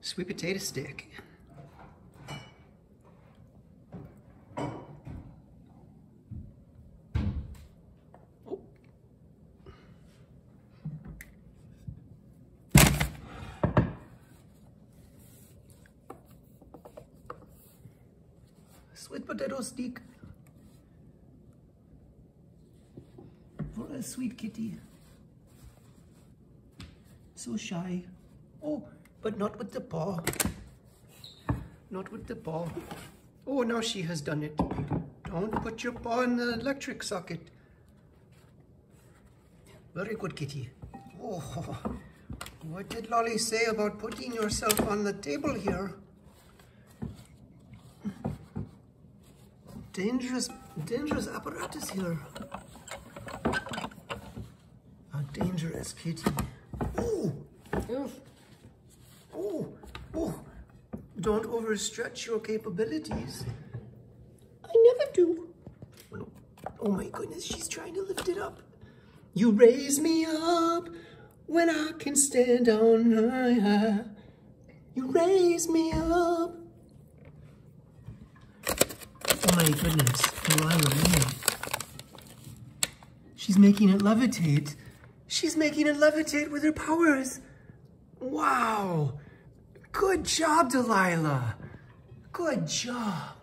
Sweet potato stick. Sweet potato stick. For a sweet kitty. So shy. Oh, but not with the paw. Not with the paw. Oh, now she has done it. Don't put your paw in the electric socket. Very good, kitty. Oh, what did Lolly say about putting yourself on the table here? Dangerous, dangerous apparatus here. A dangerous kitty. Oh, oh, oh, oh. Don't overstretch your capabilities. I never do. Oh, oh my goodness, she's trying to lift it up. You raise me up when I can stand on high. You raise me up. Oh my goodness, Delilah man. She's making it levitate. She's making it levitate with her powers. Wow. Good job, Delilah. Good job.